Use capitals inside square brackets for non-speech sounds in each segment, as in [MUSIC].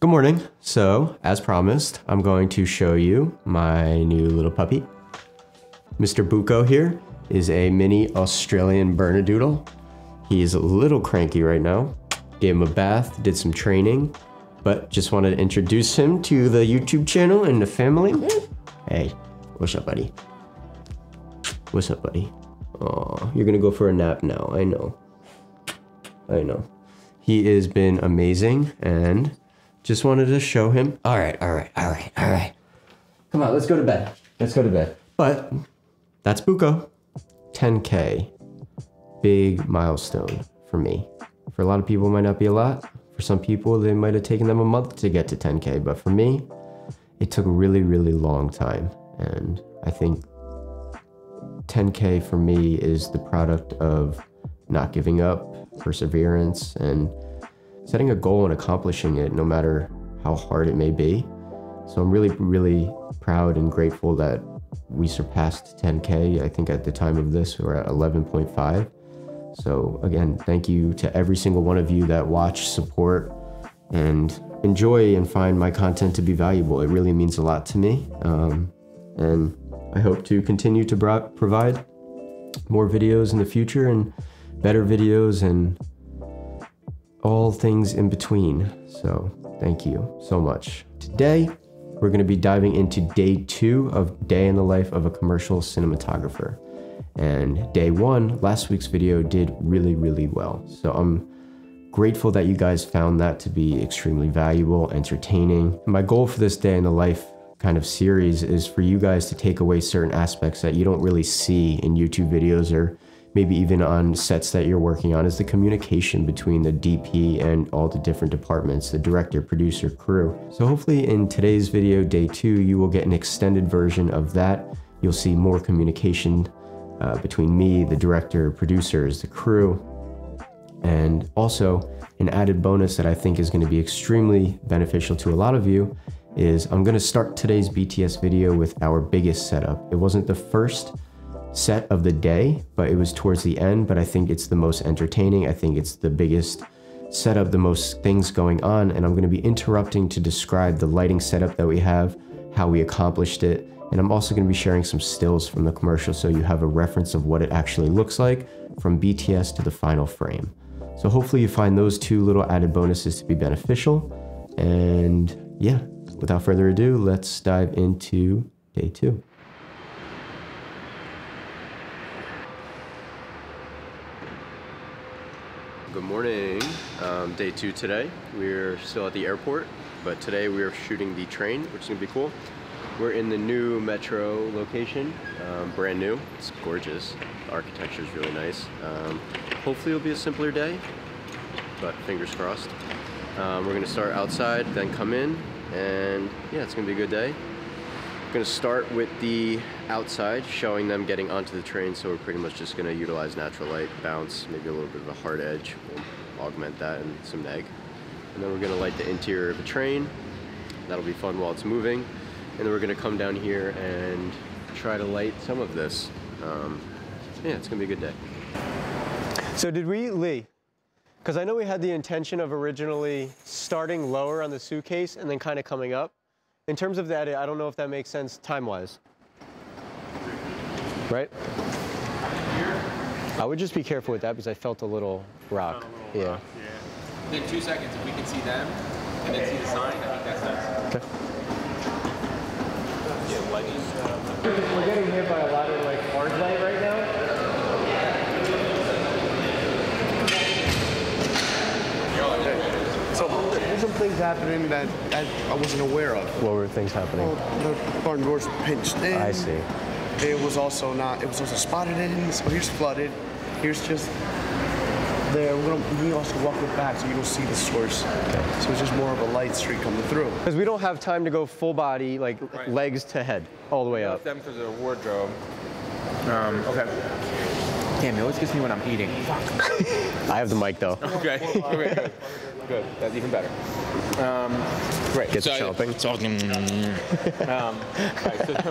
Good morning. So, as promised, I'm going to show you my new little puppy. Mr. Buko here is a mini Australian Bernedoodle. He is a little cranky right now. Gave him a bath, did some training, but just wanted to introduce him to the YouTube channel and the family. Hey, what's up, buddy? What's up, buddy? Oh, you're gonna go for a nap now. I know. I know. He has been amazing and just wanted to show him. All right, all right, all right, all right. Come on, let's go to bed. Let's go to bed. But that's Buko. 10K. Big milestone for me. For a lot of people, it might not be a lot. For some people, they might have taken them a month to get to 10K. But for me, it took a really, really long time. And I think 10K for me is the product of not giving up, perseverance, and setting a goal and accomplishing it no matter how hard it may be. So I'm really, really proud and grateful that we surpassed 10K. I think at the time of this, we're at 11.5. So again, thank you to every single one of you that watch, support, and enjoy and find my content to be valuable. It really means a lot to me. Um, and I hope to continue to provide more videos in the future and better videos and all things in between. So, thank you so much. Today, we're going to be diving into day two of Day in the Life of a Commercial Cinematographer. And day one, last week's video did really, really well. So, I'm grateful that you guys found that to be extremely valuable, entertaining. My goal for this Day in the Life kind of series is for you guys to take away certain aspects that you don't really see in YouTube videos or maybe even on sets that you're working on, is the communication between the DP and all the different departments, the director, producer, crew. So hopefully in today's video, day two, you will get an extended version of that. You'll see more communication uh, between me, the director, producers, the crew, and also an added bonus that I think is going to be extremely beneficial to a lot of you is I'm going to start today's BTS video with our biggest setup. It wasn't the first set of the day, but it was towards the end. But I think it's the most entertaining. I think it's the biggest setup, the most things going on. And I'm going to be interrupting to describe the lighting setup that we have, how we accomplished it. And I'm also going to be sharing some stills from the commercial so you have a reference of what it actually looks like from BTS to the final frame. So hopefully you find those two little added bonuses to be beneficial. And yeah, without further ado, let's dive into day two. Good morning. Um, day two today. We're still at the airport, but today we are shooting the train, which is gonna be cool. We're in the new metro location, um, brand new. It's gorgeous. The architecture is really nice. Um, hopefully it'll be a simpler day, but fingers crossed. Um, we're gonna start outside, then come in, and yeah, it's gonna be a good day. I'm gonna start with the outside, showing them getting onto the train, so we're pretty much just gonna utilize natural light, bounce, maybe a little bit of a hard edge. We'll augment that and some neg. And then we're gonna light the interior of the train. That'll be fun while it's moving. And then we're gonna come down here and try to light some of this. Um, yeah, it's gonna be a good day. So did we, Lee, because I know we had the intention of originally starting lower on the suitcase and then kind of coming up. In terms of that, I don't know if that makes sense time-wise. Right? I would just be careful with that because I felt a little rock. A little yeah. rock, yeah. In two seconds, if we can see them and then see the sign, I think that's nice. Okay. Yeah, lighting. Uh, we're getting hit by a lot of like hard light right now. So there's some things happening that I, I wasn't aware of. What were things happening? Well, the barn doors were pinched in. I see. It was also not. It was also spotted in. So here's flooded. Here's just there. We're gonna. We also walk it back so you don't see the source. So it's just more of a light streak coming through. Because we don't have time to go full body, like Right. legs to head, all the way up. them because of the wardrobe. Um, okay. Damn, it always gets me when I'm eating. [LAUGHS] I have the mic though. [LAUGHS] Okay. okay, good. Good. That's even better. Um, great. Get to chomping. Talking. um, right, so, and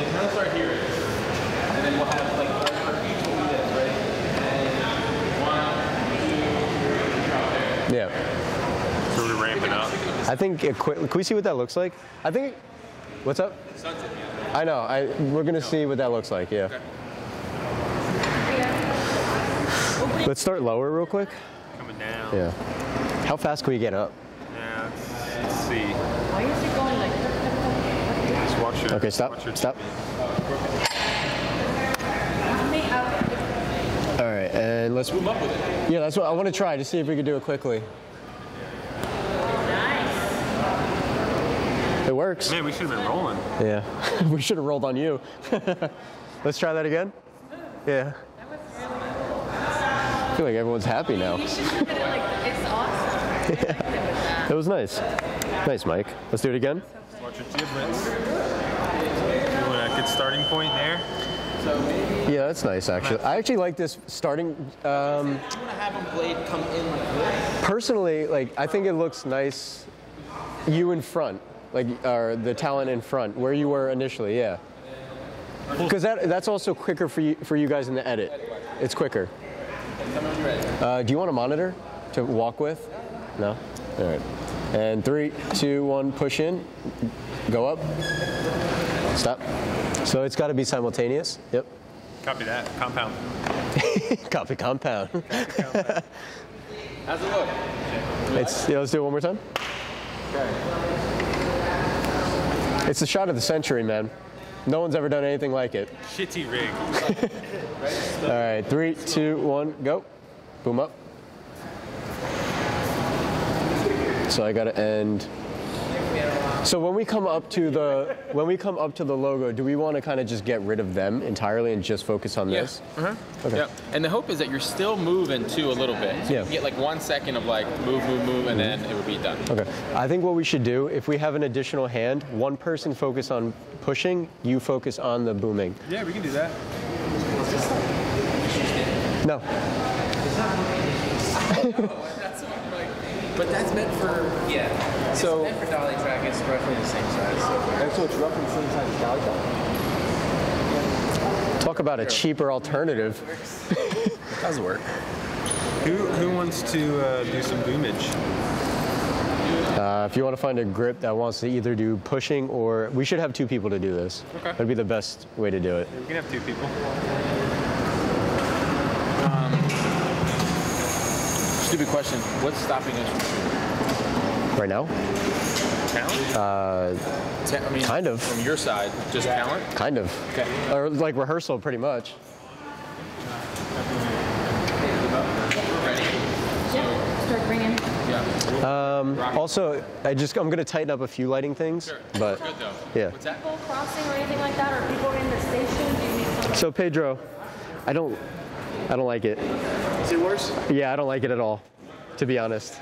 then kind of start here, and then we'll have like our feet will be this, right? And one, two, three. Yeah. So we're ramping up. I think it. Can we see what that looks like? I think. What's up? Sunset. I know. I we're gonna see what that looks like. Yeah. Let's start lower real quick. Coming down. Yeah. How fast can we get up? Yeah, let's, let's see. Why is it going like? Just watch your. Okay, stop. Watch your Stop. All right, and let's. Move up with it. Yeah, that's what I want to try to see if we can do it quickly. Nice. It works. Man, we should have been rolling. Yeah. [LAUGHS] we should have rolled on you. [LAUGHS] let's try that again. Yeah. I feel like everyone's happy now. You should look at it like it's awesome. [LAUGHS] yeah. That was nice. Nice, Mike. Let's do it again. Watch your giblets. You want a good starting point there? Yeah, that's nice actually. I actually like this starting. Um, You want to have a blade come in like this? personally, like I think it looks nice. You in front, like or the talent in front, where you were initially. Yeah. Because that that's also quicker for you for you guys in the edit. It's quicker. Uh, do you want a monitor to walk with? No. All right. And three, two, one, push in, go up, stop. So it's got to be simultaneous. Yep. Copy that. [LAUGHS] Compound. Copy compound. How's it look? It's, yeah, let's do it one more time. It's the shot of the century, man. No one's ever done anything like it. Shitty rig. [LAUGHS] All right, three, two, one, go. Boom up. So I gotta end. So when we come up to the when we come up to the logo, do we want to kind of just get rid of them entirely and just focus on this? Uh-huh. Okay. Yep. And the hope is that you're still moving too a little bit. So Yeah. You can get like one second of like move, move, move, and then it would be done. Okay. I think what we should do, if we have an additional hand, one person focus on pushing, you focus on the booming. Yeah, we can do that. No. [LAUGHS] But that's meant for yeah. So Meant for dolly track. It's roughly the same size. And so it's roughly the same size as Dolly Dog. Talk about a cheaper alternative. [LAUGHS] It does work. Who who wants to uh, do some boomage? Uh, if you want to find a grip that wants to either do pushing or we should have two people to do this. Okay. That'd be the best way to do it. We can have two people. stupid question. What's stopping us from shooting? Right now? Talent? Ta- I mean, Kind of. From your side, just talent. Kind of. Okay. Or like rehearsal, pretty much. Yeah. Start bringing. Yeah. Um, also, I just I'm gonna tighten up a few lighting things, Sure. but Good yeah. What's that? People crossing or anything like that, or people in the station. Do you need something? So Pedro, I don't, I don't like it. Is it worse? Yeah, I don't like it at all, to be honest.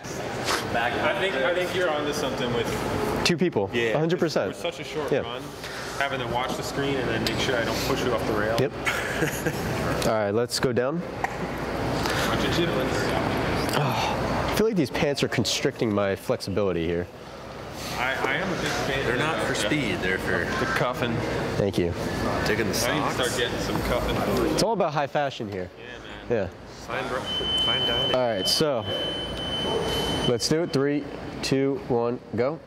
I think I think you're onto something with Two people. yeah. 100. For percent such a short Yeah. run, having to watch the screen and then make sure I don't push you off the rail. Yep. [LAUGHS] All right, let's go down. Watch your giblets. Ah, I feel like these pants are constricting my flexibility here. I, I am a big fan. They're not for speed, they're for The cuffing. Thank you. taking the I need to socks. start getting some cuffing. It's all about high fashion here. Yeah, man. Yeah. Fine, bro. Fine dining. All right, so let's do it. Three, two, one, go.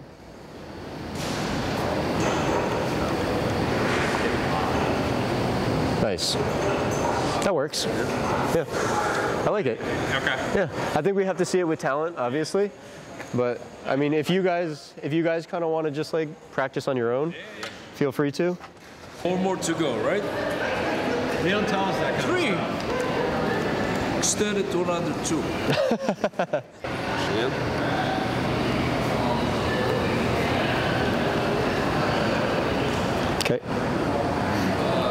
Nice. That works. Yeah. I like it. Okay. Yeah. I think we have to see it with talent, obviously. But I mean, if you guys, if you guys kind of want to just like practice on your own, feel free to. Four more to go, right? They don't tell us that. Three. Extended to another two. Okay.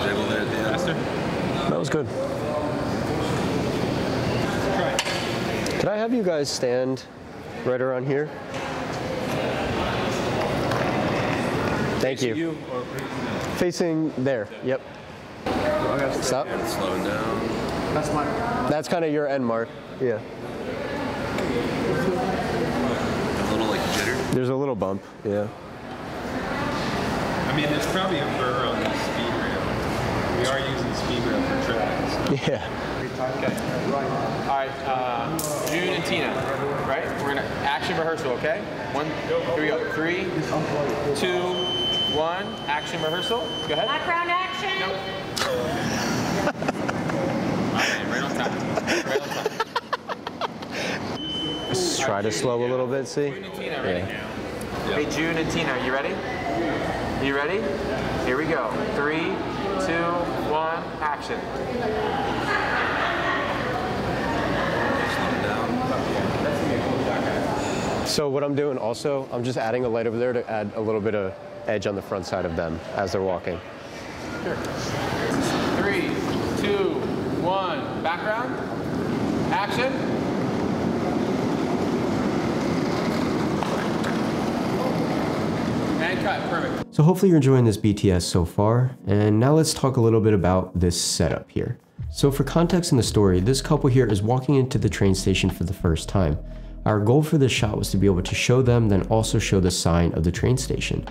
Jiggle there at. Master. That was good. Try. Could I have you guys stand right around here? Thank you. You Facing there. Yep. Stop. Slowing down. That's my. That's kind of your end mark. Yeah. A little like jitter. There's a little bump. Yeah. I mean, there's probably a burr on the speed rail. We are using the speed rail for track. So. Yeah. Okay. All right. Uh, June and Tina. Right. We're gonna action rehearsal. Okay. One. Here we go. Three, two, one. Action rehearsal. Go ahead. Background action. Right on time. Right on time. Just try to slow a little bit, see? June and Tina, ready? Hey, June and Tina, are you ready? You ready? Here we go. Three, two, one, action. So what I'm doing also, I'm just adding a light over there to add a little bit of edge on the front side of them as they're walking. Three, two, one, background. Action. And cut. Perfect. So hopefully you're enjoying this BTS so far, and now let's talk a little bit about this setup here. So for context in the story, this couple here is walking into the train station for the first time. Our goal for this shot was to be able to show them, then also show the sign of the train station.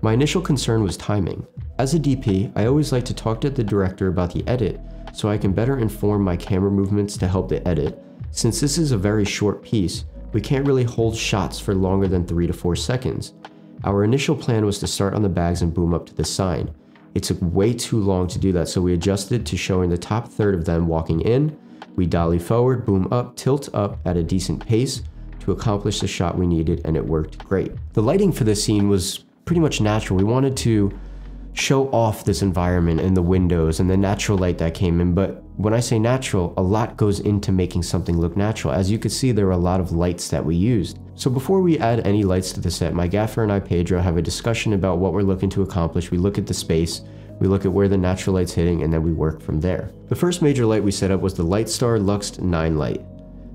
My initial concern was timing. As a DP, I always like to talk to the director about the edit so I can better inform my camera movements to help the edit. Since this is a very short piece, we can't really hold shots for longer than 3 to 4 seconds. Our initial plan was to start on the bags and boom up to the sign. It took way too long to do that, so we adjusted to showing the top third of them walking in. We dolly forward, boom up, tilt up at a decent pace to accomplish the shot we needed, and it worked great. The lighting for this scene was pretty much natural. We wanted to show off this environment and the windows and the natural light that came in. But when I say natural, a lot goes into making something look natural. As you can see, there are a lot of lights that we used. So before we add any lights to the set, my gaffer and I, Pedro, have a discussion about what we're looking to accomplish. We look at the space, we look at where the natural light's hitting, and then we work from there. The first major light we set up was the Lightstar Lux 9 light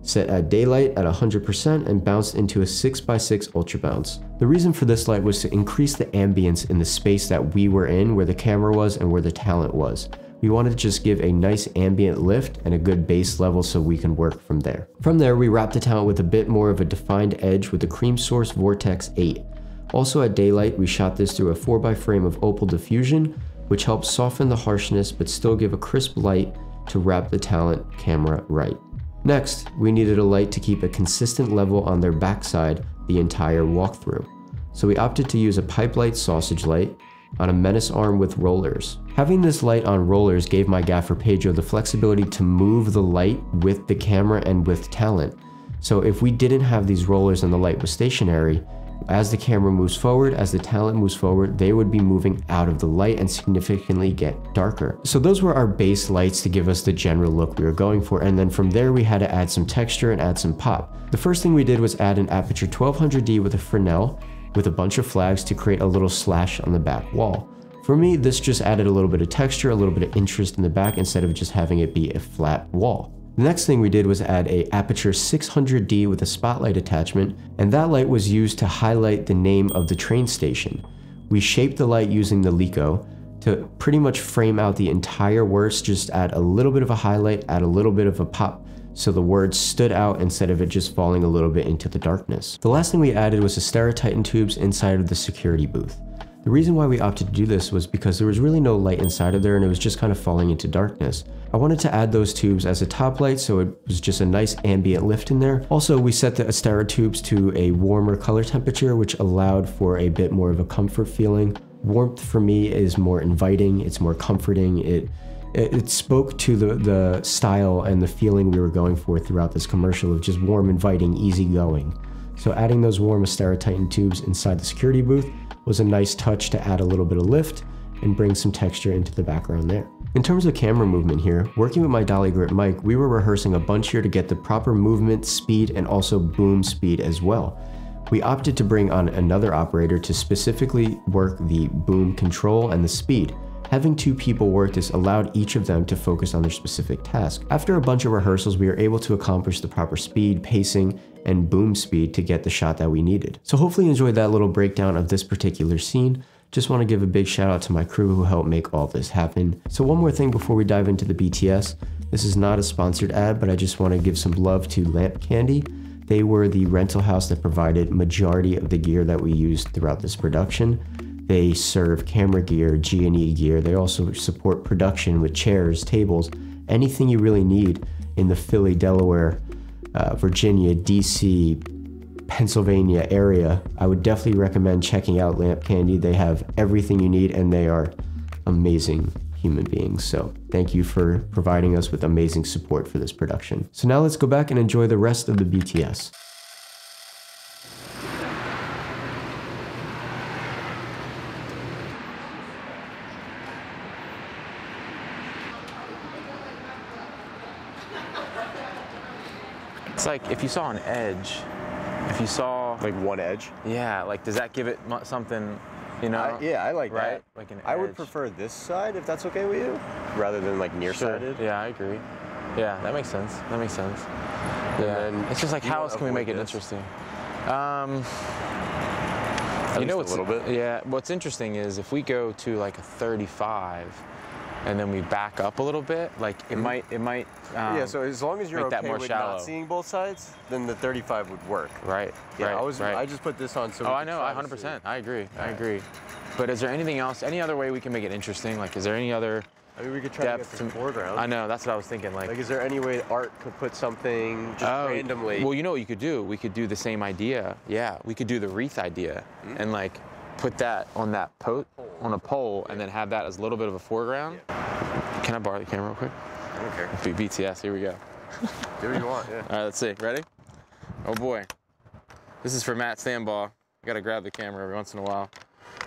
set at daylight at 100% and bounced into a 6x6 ultra bounce. The reason for this light was to increase the ambience in the space that we were in, where the camera was and where the talent was. We wanted to just give a nice ambient lift and a good base level so we can work from there. From there, we wrapped the talent with a bit more of a defined edge with the Creamsource Vortex 8. Also at daylight, we shot this through a 4x frame of opal diffusion, which helps soften the harshness but still give a crisp light to wrap the talent camera right. Next, we needed a light to keep a consistent level on their backside the entire walkthrough. So we opted to use a pipe light sausage light on a menace arm with rollers. Having this light on rollers gave my gaffer Pedro the flexibility to move the light with the camera and with talent. So if we didn't have these rollers and the light was stationary, as the camera moves forward, as the talent moves forward, they would be moving out of the light and significantly get darker. So those were our base lights to give us the general look we were going for. And then from there, we had to add some texture and add some pop. The first thing we did was add an Aputure 1200D with a Fresnel with a bunch of flags to create a little slash on the back wall. For me, this just added a little bit of texture, a little bit of interest in the back instead of just having it be a flat wall. The next thing we did was add a Aputure 600D with a spotlight attachment, and that light was used to highlight the name of the train station. We shaped the light using the Leko to pretty much frame out the entire words, just add a little bit of a highlight, add a little bit of a pop, so the words stood out instead of it just falling a little bit into the darkness. The last thing we added was the Astera Titan tubes inside of the security booth. The reason why we opted to do this was because there was really no light inside of there and it was just kind of falling into darkness. I wanted to add those tubes as a top light so it was just a nice ambient lift in there. Also, we set the Astera tubes to a warmer color temperature which allowed for a bit more of a comfort feeling. Warmth for me is more inviting, it's more comforting, it it, spoke to the, the style and the feeling we were going for throughout this commercial of just warm, inviting, easygoing. So adding those warm Astera Titan tubes inside the security booth was a nice touch to add a little bit of lift and bring some texture into the background there. In terms of camera movement here, working with my Dolly Grip Mike, we were rehearsing a bunch here to get the proper movement, speed, and also boom speed as well. We opted to bring on another operator to specifically work the boom control and the speed. Having two people work this allowed each of them to focus on their specific task. After a bunch of rehearsals, we were able to accomplish the proper speed, pacing, and boom speed to get the shot that we needed. So hopefully you enjoyed that little breakdown of this particular scene. Just want to give a big shout out to my crew who helped make all this happen. So one more thing before we dive into the BTS. This is not a sponsored ad, but I just want to give some love to Lamp Candy. They were the rental house that provided majority of the gear that we used throughout this production. They serve camera gear, G&E gear. They also support production with chairs, tables, anything you really need in the Philly, Delaware, uh, Virginia, DC, Pennsylvania area, I would definitely recommend checking out Lamp Candy. They have everything you need and they are amazing human beings. So thank you for providing us with amazing support for this production. So now let's go back and enjoy the rest of the BTS. It's like if you saw an edge, if you saw, Like one edge? yeah, like does that give it something, you know? I, yeah, I like right? that. Like an I would prefer this side if that's okay with you, rather than like Sure. nearsighted. Yeah, I agree. Yeah, that makes sense. That makes sense. Yeah. then it's just like how else can we make it this? interesting? Um, you know a little bit. Yeah, what's interesting is if we go to like a 35 and then we back up a little bit, like it might it might um, Mm-hmm. yeah, so as long as you're okay with shallow. not seeing both sides, then the 35 would work. right. Yeah, right, I was right. I just put this on so. Oh, I know. I 100%. I agree. I agree. But is there anything else? Any other way we can make it interesting? Like, is there any other I mean, we could try depth to get the foreground. I know. That's what I was thinking. Like, Like, is there any way art could put something just Oh, randomly? Well, you know what you could do? We could do the same idea. Yeah, we could do the wreath idea Hmm? and like put that on that po- on a pole and then have that as a little bit of a foreground. Can I borrow the camera real quick? I don't care. B- BTS, here we go. [LAUGHS] Do what you want. Yeah. All right, let's see. Ready? Oh boy. This is for Matt Stanbaugh. You gotta grab the camera every once in a while.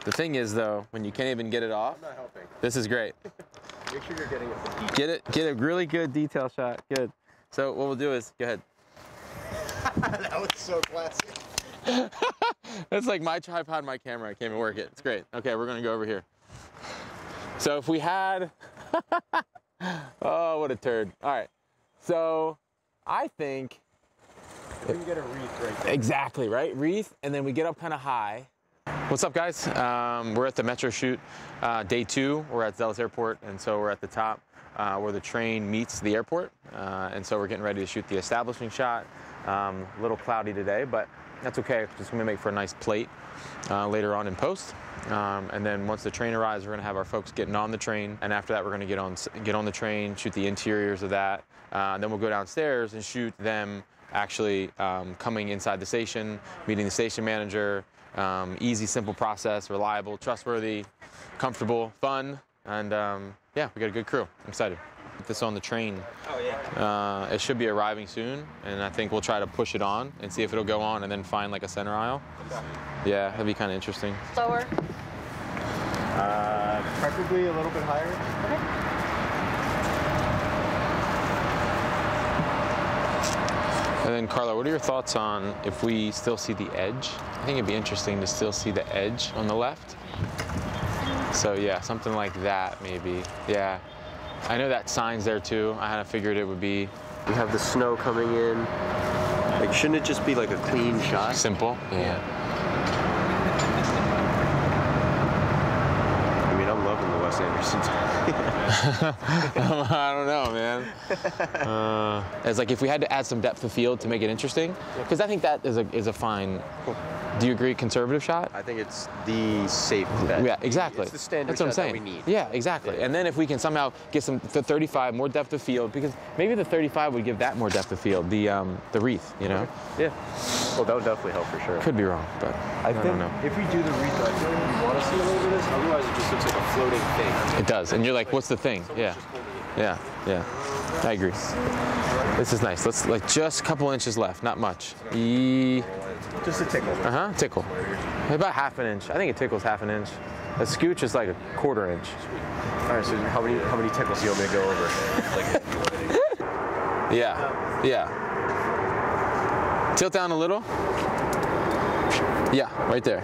The thing is though, when you can't even get it off, not helping. this is great. [LAUGHS] Make sure you're getting it. Get it, get a really good detail shot. Good. So what we'll do is, go ahead. [LAUGHS] that was so classic. That's like my tripod, my camera. I can't even work it. It's great. Okay, we're gonna go over here. So if we had, [LAUGHS] oh, what a turd. All right. So I think We can get a wreath right there. exactly right wreath, and then we get up kind of high. What's up, guys? Um, we're at the Metro shoot, uh, day two. We're at Dulles Airport, and so we're at the top uh, where the train meets the airport, uh, and so we're getting ready to shoot the establishing shot. Um, a little cloudy today, but that's okay. Just gonna make for a nice plate uh, later on in post. Um, and then once the train arrives, we're gonna have our folks getting on the train, and after that, we're gonna get on get on the train, shoot the interiors of that. Uh, then we'll go downstairs and shoot them actually um, coming inside the station, meeting the station manager. Um, easy, simple process, reliable, trustworthy, comfortable, fun, and um, yeah, we got a good crew. I'm excited. Put this on the train. Oh, yeah. Uh, it should be arriving soon, and I think we'll try to push it on and see if it'll go on, and then find like a center aisle. Yeah, that'd be kind of interesting. Lower. Uh, preferably a little bit higher. Okay. And then Carlo, what are your thoughts on if we still see the edge? I think it'd be interesting to still see the edge on the left. So yeah, something like that maybe. Yeah. I know that sign's there too. I kind of figured it would be We have the snow coming in. Like, shouldn't it just be like a clean shot? simple. Yeah. I mean, I'm loving the Wes Anderson. [LAUGHS] [LAUGHS] I don't know, man. [LAUGHS] Uh, it's like if we had to add some depth of field to make it interesting, because I think that is a is a fine. Do you agree? Conservative shot. I think it's the safe bet. Yeah, exactly. It's the standard That's what I'm shot that saying. we need. Yeah, exactly. And then if we can somehow get some the 35 more depth of field, because maybe the 35 would give that more depth of field, the um, the wreath, you know. Yeah. Well, that would definitely help for sure. Could be wrong, but I, don't know. if we do the wreath, I feel like we want to see a little bit of this. Otherwise, it just looks like a floating thing. It does, and you're like, what's the thing? Yeah, yeah, yeah. I agree. This is nice. Let's like just a couple inches left, not much. E- Just a tickle. uh huh. Tickle. About half an inch. I think it tickles half an inch. A scooch is like a quarter inch. All right. So how many how many tickles do you want me to go over? [LAUGHS] Yeah, yeah. Tilt down a little. Yeah, right there.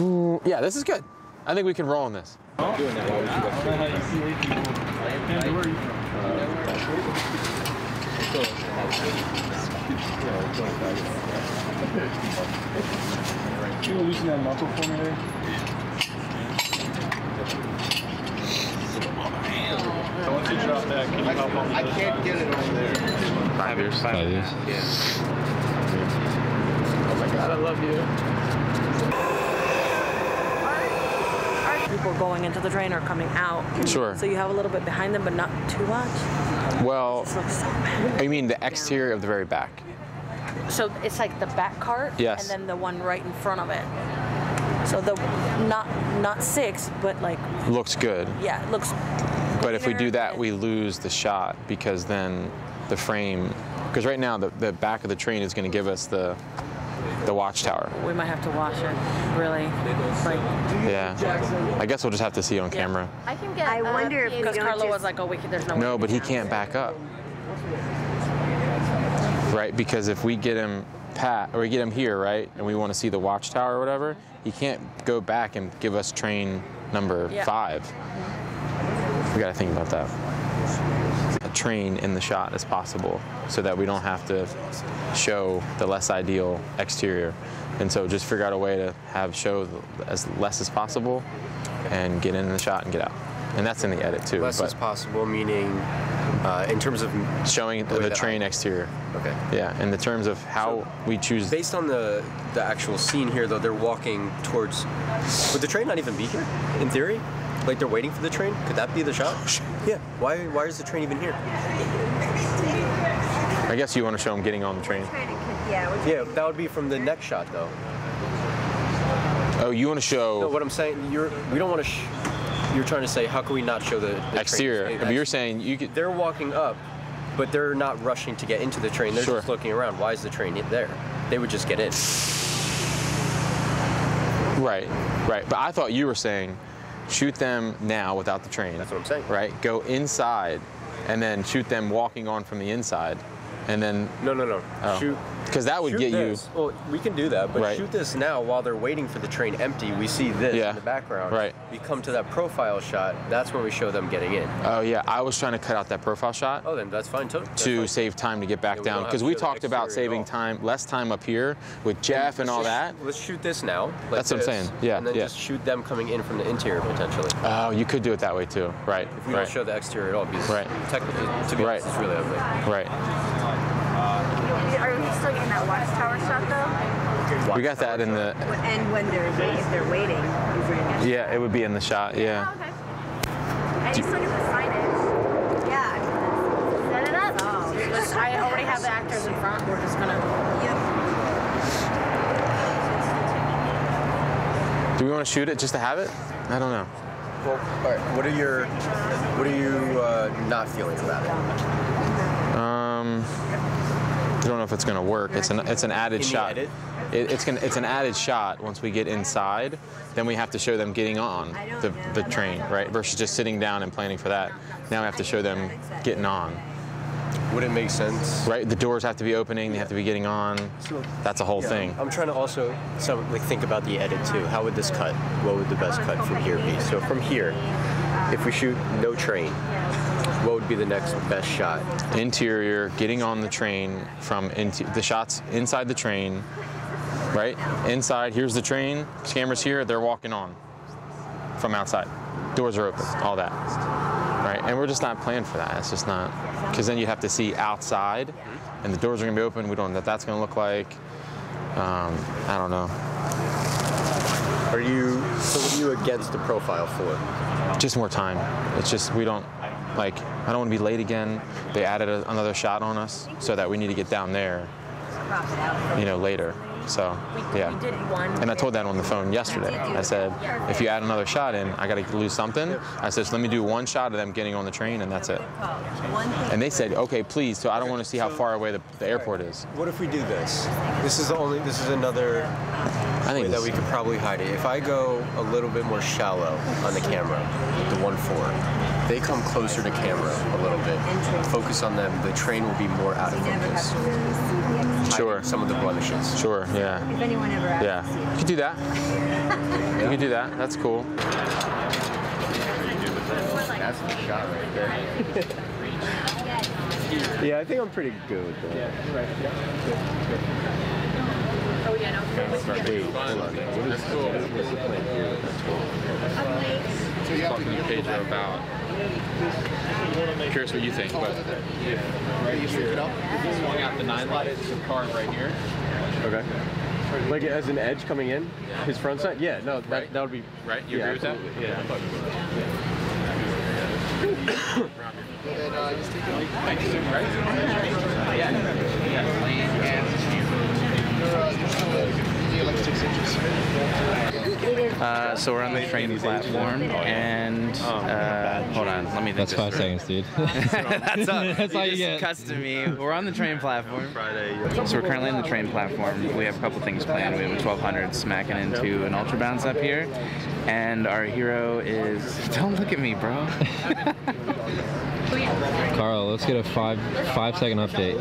Ooh, yeah, this is good. I think we can roll on this. Can you loosen that muscle for me there? So once you drop that, can you hop on the other side? get it over there. Five years. Five years. Our people going into the train or coming out. Sure. So you have a little bit behind them, but not too much. Well, This so bad. I mean the exterior of the very back. So it's like the back cart, Yes. and then the one right in front of it. So the not not six, but like Looks good. yeah, it looks. But if we do that, we lose the shot because then the frame, because right now the, the back of the train is going to give us the the watchtower. We might have to wash it, really. Like, Yeah. I guess we'll just have to see on camera. I can get. I uh, wonder if because Carlo just, was like, "Oh, we can, there's no." No, we but he can can't back up. Right? Because if we get him pat or we get him here, right, and we want to see the watchtower or whatever, he can't go back and give us train number Yeah. five. We got to think about that. Train in the shot as possible so that we don't have to show the less ideal exterior. And so just figure out a way to have show as less as possible and get in the shot and get out. And that's in the edit too. Less as possible, meaning uh, in terms of showing way the train I- exterior. okay. Yeah, in the terms of how we choose. Based on the the actual scene here, though, they're walking towards. Would the train not even be here? In theory, like they're waiting for the train. Could that be the shot? Oh, yeah. Why? Why is the train even here? I guess you want to show them getting on the train. yeah, Yeah, that would be from the next shot, though. Oh, you want to show No, what I'm saying, you're we don't want to. Sh- you're trying to say how can we not show the, the exterior. staying But you're saying you could. they're walking up, but they're not rushing to get into the train. They're Sure. just looking around. Why is the train there? They would just get in. Right, right. But I thought you were saying shoot them now without the train. That's what I'm saying. Right? Go inside and then shoot them walking on from the inside. And then. No, no, no. Oh. Shoot. Because that would shoot get this. Well, we can do that, but Right. shoot this now while they're waiting for the train empty. We see this Yeah. in the background. Right. We come to that profile shot. That's where we show them getting in. Oh, yeah. I was trying to cut out that profile shot. Oh, then that's fine too. That's to fine. save time to get back Yeah, down because to we talked about saving time less time up here with Jeff and all Let's that Let's shoot this now. like That's what I'm saying. Yeah, And then yeah. just shoot them coming in from the interior potentially. oh you could do it that way too right If we right don't show the exterior at all, because Right. technically, to be Right. honest, it's really ugly. right Are we still getting that watchtower shot though? we got that in the And when they're if they're waiting, is yeah it would be in the shot yeah Oh, okay. And you still get the signage. Yeah. Set it up. Oh. [LAUGHS] Just- I already have the actors in front. We're just gonna. do we want to shoot it just to have it I don't know Well, all right. What are your, what are you uh, not feeling about it? um I don't know if it's gonna work it's an it's an added In shot edit? It, it's gonna it's an added shot once we get inside then we have to show them getting on the, the train right versus just sitting down and planning for that now we have to show them getting on Would it make sense? right? The doors have to be opening, they have to be getting on. That's a whole Yeah, thing. I'm trying to also so like think about the edit too. How would this cut? What would the best cut from here be? So from here, if we shoot no train, what would be the next best shot? Interior, getting on the train from into the shots inside the train, right? Inside, here's the train, cameras here, they're walking on from outside. Doors are open, all that. Right? And we're just not planned for that. It's just not, because then you have to see outside and the doors are gonna be open. We don't know what that's gonna look like. Um, I don't know. Are you so what are you against the profile for? just more time. It's just we don't like. I don't want to be late again. They added a, another shot on us, so that we need to get down there, you know, later. So yeah. We did one. And I told that on the phone yesterday. I said, if you add another shot in, I got to lose something. I said, so let me do one shot of them getting on the train, and that's it. And they said, okay, please. So I don't want to see how far away the, the airport is. What if we do this? This is the only. This is another I way think that we could probably hide it. If I go a little bit more shallow on the camera, the one four, they come closer to camera a little bit. Focus on them. The train will be more out of focus. Sure. Some of the blemishes. Sure. Yeah. If anyone ever asks Yeah. You could do that. You could do that. That's cool. That's the shot right there. yeah, I think I'm pretty good with that. Oh yeah, no. Wait, hold on. What is, what is, what's the plan here? talking to Pedro about. Curious what you think, but if right here, swung out the nine light, it's a car right here. Okay. Like it as an edge coming in, his front side. Yeah, no, that Right. that would be Right? You Yeah, agree with that? absolutely. Yeah. Thanks, right? Uh, so we're on the train platform, and uh, hold on, let me think. That's five seconds, dude. [LAUGHS] That's all. [LAUGHS] That's all you just get. Cuts to me. We're on the train platform. Friday. So we're currently on the train platform. We have a couple things planned. We have a 1200 smacking into an ultra bounce up here, and our hero is. [LAUGHS] Don't look at me, bro. Carl, let's get a five five second update.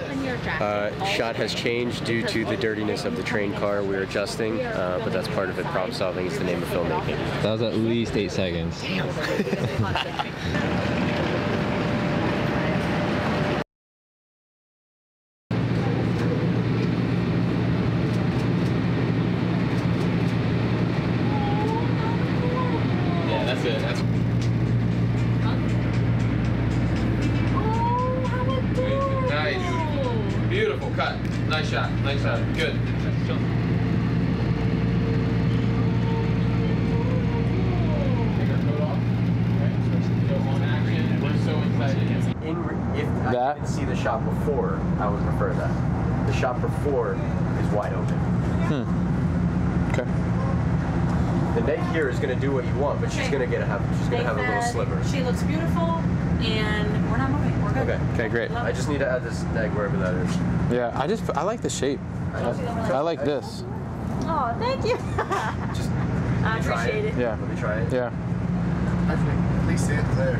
Uh, shot has changed due to the dirtiness of the train car. We're adjusting, uh, but that's part of it. Problem solving is the name of filmmaking. That was at least eight seconds. [LAUGHS] to do what you want, but she's going to get a have she's going to have a little sliver. She looks beautiful, and we're not moving. We're good. Okay. Okay, great. I just need to add this neg wherever that is. Yeah, I just I like the shape. I like this. Oh, thank you. [LAUGHS] Just [LAUGHS] I try appreciate it. Yeah. let me try it. Yeah. I think at least it there.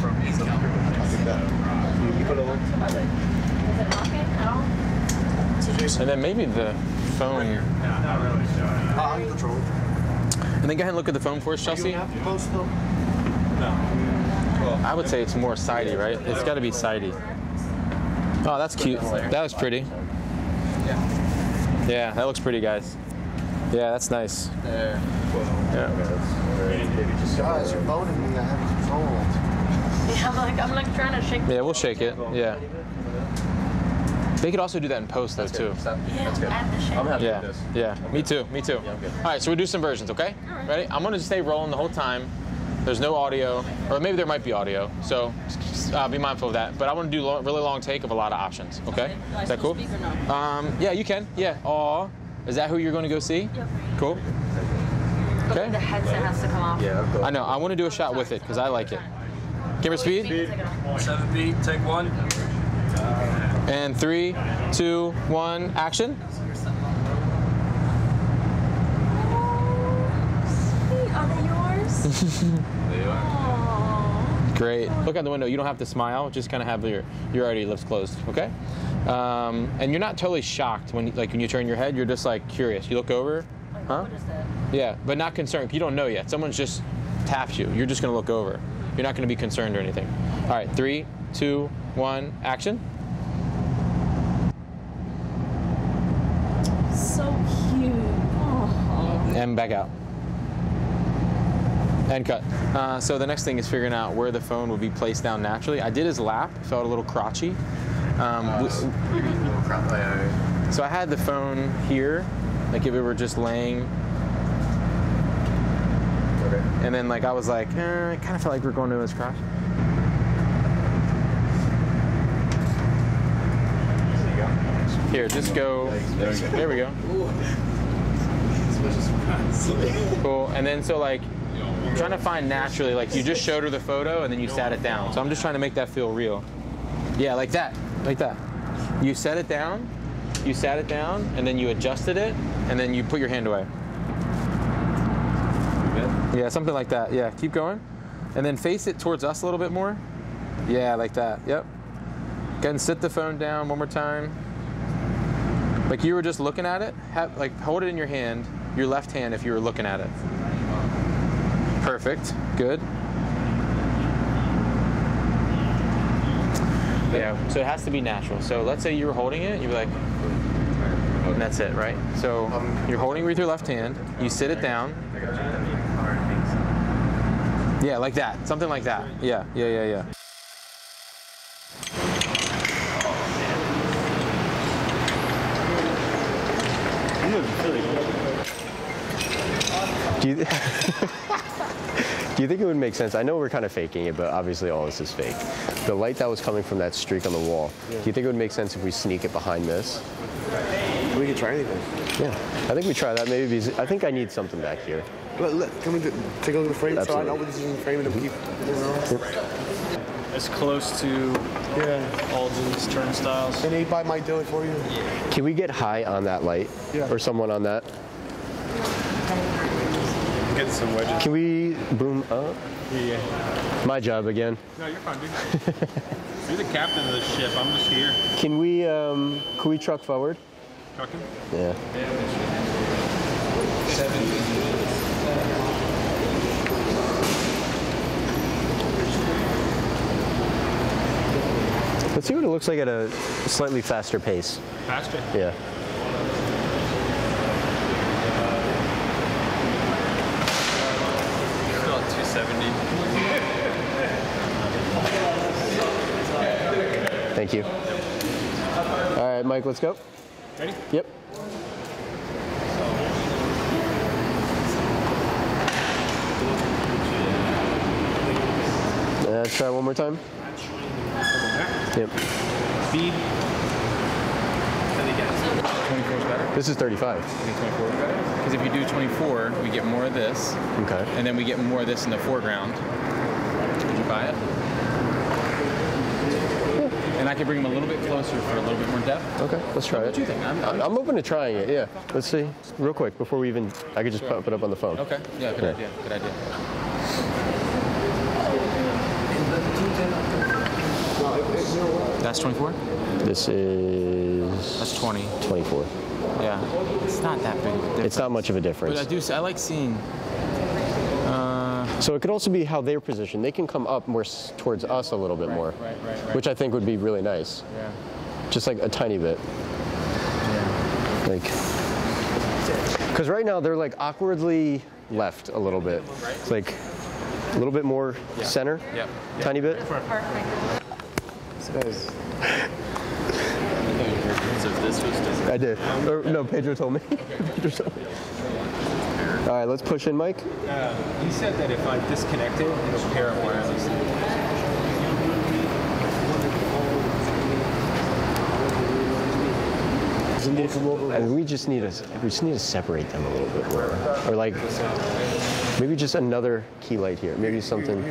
From me, some people think that. You put a little. Is it knocking at all? And then maybe the phone. Oh, I'm control. And then go ahead and look at the phone for us, Chelsea. Close though. I would say it's more sidey, right? It's got to be sidey. Oh, that's cute. That was pretty. Yeah, Yeah, that looks pretty, guys. Yeah, that's nice. There. Yeah. Maybe just Guys, you're voting me. I have it controlled. [LAUGHS] Yeah, I'm like I'm like trying to shake. Yeah, we'll shake it. Yeah. They could also do that in post though too. That's Yeah, good. add the shake. I'm happy Yeah, with this. yeah. Me too. Me too. I'm. All right, so we'll do some versions, okay? Ready? I'm gonna just stay rolling the whole time. There's no audio, or maybe there might be audio. So uh, be mindful of that. But I want to do a really long take of a lot of options. Okay? Is that cool? Speak or no? Um, yeah, you can. Yeah. Aw. Is that who you're going to go see? Yep. Cool. Okay. The headset has to come off. Yeah, I'm I know. I want to do a shot with it because I like it. Camera speed. Seven feet, take one. And three, two, one, action. Are they yours? [LAUGHS] Aw. Great. Look out the window. You don't have to smile. Just kind of have your your already lips closed. Okay. Um, and you're not totally shocked when like when you turn your head. You're just like curious. You look over. Huh? What is that? Yeah, but not concerned. You don't know yet. Someone's just tapped you. You're just gonna look over. You're not gonna be concerned or anything. All right. Three, two, one, action. So cute. Aw. And back out. And cut. Uh, so the next thing is figuring out where the phone will be placed down naturally. I did his lap, felt a little crotchy. Um, w- Little crap. Yeah, yeah. so I had the phone here, like if it were just laying, Okay. and then like I was like, eh, I kind of felt like we are going to his crotch. Here, just go. There we go. Cool. And then so like I'm trying to find naturally, like you just showed her the photo and then you sat it down. So I'm just trying to make that feel real. Yeah, like that. Like that. You set it down, you sat it down, and then you adjusted it, and then you put your hand away. Yeah, something like that. Yeah, keep going. And then face it towards us a little bit more. Yeah, like that. Yep. Go ahead and sit the phone down one more time. Like you were just looking at it. Have, like hold it in your hand, your left hand if you were looking at it. Perfect. Good. Yeah. So it has to be natural. So let's say you were holding it, you'd be like, and that's it, right? So you're holding with your left hand. You sit it down. Yeah, like that. Something like that. Yeah. Yeah. Yeah. Yeah. Do you, [LAUGHS] do you think it would make sense? I know we're kind of faking it, but obviously all this is fake. The light that was coming from that streak on the wall, do you think it would make sense if we sneak it behind this? We can try anything. Yeah, I think we try that maybe because I think I need something back here. Let, let, can we do- take a look at the frame so I know Absolutely. what this is in the frame and then keep. As close to Yeah. Alden's turnstiles. An 8 by might do it for you. Can we get high on that light? Yeah. Or someone on that? Get some wedges. Can we boom up? Yeah. My job again. No, you're fine, dude. [LAUGHS] You're the captain of the ship. I'm just here. Can we um can we truck forward? Trucking. Yeah. Let's see what it looks like at a slightly faster pace. Faster. Yeah. Still at 270. Thank you. All right, Mike, let's go. Ready? Yep. Uh, let's try one more time. Yep. Speed. 24 is better. This is 35. 24. Because if you do 24, we get more of this, Okay. and then we get more of this in the foreground. Would you buy it? And I can bring them a little bit closer for a little bit more depth. Okay, let's try What it. do you think? I'm- I'm, I'm open to trying it. Yeah. Let's see. Real quick before we even. I could just put it up on the phone. Okay. Yeah. Good Yeah. idea. Good idea. That's 24. This is. That's 20. 24. Yeah. It's not that big. Of a difference. It's not much of a difference. But. I do. I like seeing. So it could also be how they're positioned. They can come up more s- towards us a little bit more, right, right, right. which I think would be really nice. yeah. Just like a tiny bit. Like, because right now they're like awkwardly left a little bit. It's like a little bit more Yeah. center, Yep. tiny bit. So [LAUGHS] this was I did. Or, no, Pedro told me. [LAUGHS] Pedro told me. All right, let's push in, Mike. Uh, he said that if I disconnect it, it'll pair up wirelessly. And we just need to we just need to separate them a little bit more, or like maybe just another key light here. Maybe something.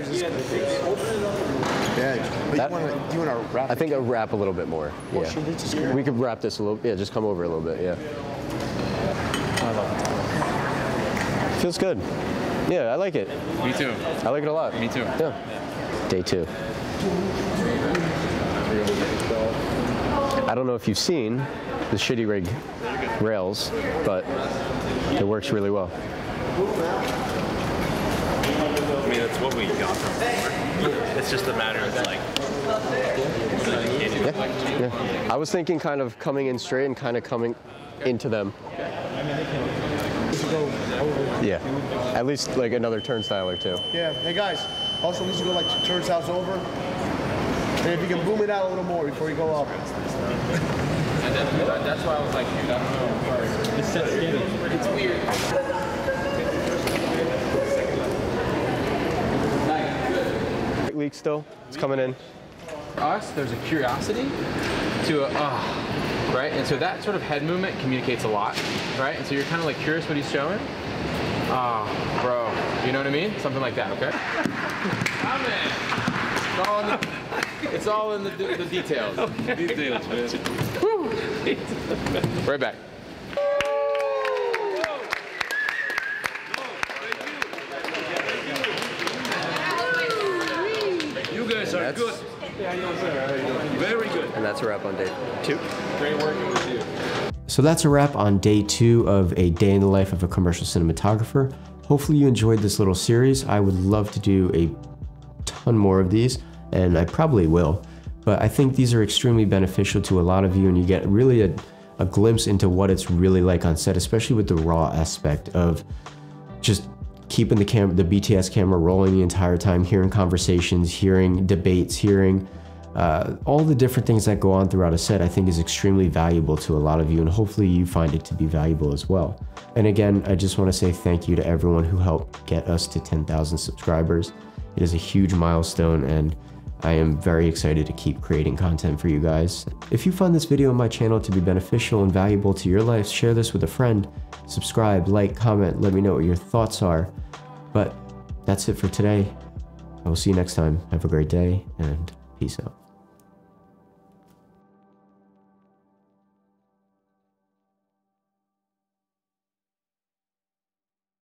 Yeah. But That- you want to you want to wrap I think a wrap a little bit more. Yeah. should we just go- We could wrap this a little. Yeah, just come over a little bit. Yeah. Feels good. Yeah, I like it. Me too. I like it a lot. Me too. Yeah. Day two. I don't know if you've seen the shitty rig rails, but it works really well. I mean, that's what we got them for. It's just a matter of like. Yeah, yeah. I was thinking kind of coming in straight and kind of coming into them. Yeah. At least like another turnstile or two. Yeah. Hey guys. Also, needs to go like two turnstiles over. And if you can boom it out a little more before you go up. And then, that's why I was like, dude, I don't know. It's so skinny. It's weird. Leak still. It's coming in. For us, there's a curiosity to a, ah, right? And so that sort of head movement communicates a lot, right? And so you're kind of like curious what he's showing. Ah, bro, you know what I mean? Something like that, okay? It's all in the, it's all in the, the details. Details, man. Right back. You guys are That's- good. Very good. And that's a wrap on day two. Great working with you. So that's a wrap on day two of a day in the life of a commercial cinematographer. Hopefully you enjoyed this little series. I would love to do a ton more of these, and I probably will. But I think these are extremely beneficial to a lot of you, and you get really a, a glimpse into what it's really like on set, especially with the raw aspect of just keeping the camera, the BTS camera rolling the entire time, hearing conversations, hearing debates, hearing uh, all the different things that go on throughout a set, I think is extremely valuable to a lot of you, and hopefully you find it to be valuable as well. And again, I just want to say thank you to everyone who helped get us to 10,000 subscribers. It is a huge milestone, and I am very excited to keep creating content for you guys. If you find this video on my channel to be beneficial and valuable to your life, share this with a friend, subscribe, like, comment, let me know what your thoughts are. But that's it for today. I will see you next time. Have a great day and peace out.